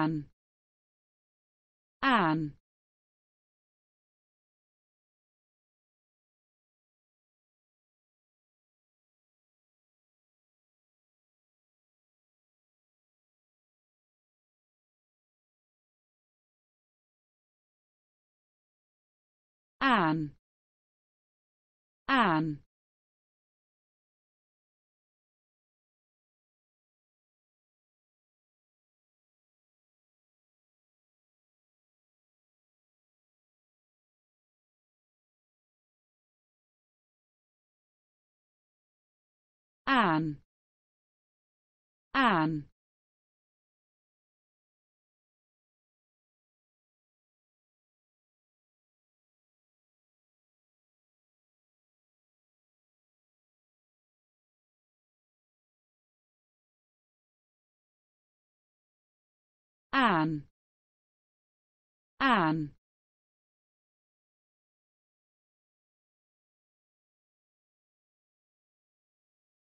an an an an an an an an